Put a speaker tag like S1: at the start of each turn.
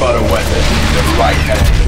S1: but a weapon in the right hand.